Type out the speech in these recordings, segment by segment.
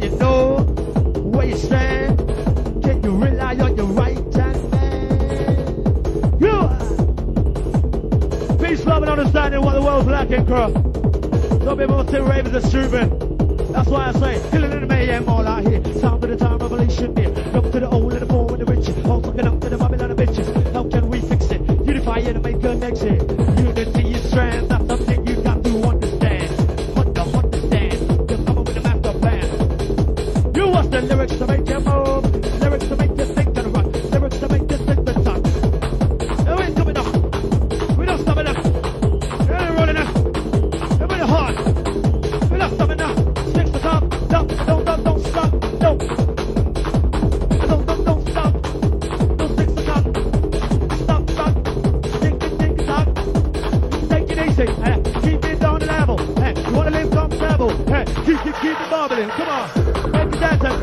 You know where you stand? Can you rely on your right hand man? You Peace, love, and understanding what the world's lacking, girl. Don't be more till ravens and stupid. That's why I say, killing in the mayhem all out here. Sound of the time, revelation near. Up to the old and the poor and the rich. All talking up to the Babylon and the bitches. How can we fix it? Unify and make an exit. The lyrics to make you move. Lyrics to make you think and run. Lyrics to make you think and talk. No, we ain't coming up. We don't stop enough. We ain't rolling up. We're really hard. We're not stopping now. Six to top. Don't, don't, don't, don't stop. No. Don't, don't, don't stop. Don't six to top. Stop, stop. It, think it, talk. Take it easy. Hey, keep it down the level. Hey, you wanna live comfortable. Hey, keep, keep, keep it bubbling. Come on. Make it dance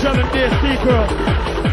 Drum and Bass Secret.